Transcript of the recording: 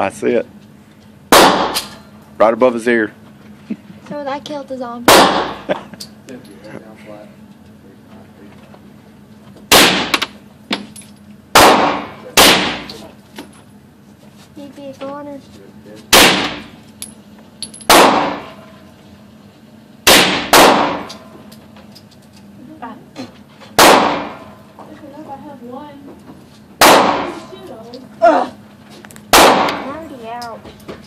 I see it. Right above his ear. So that killed the zombie. He'd be a goner. I have one. Out.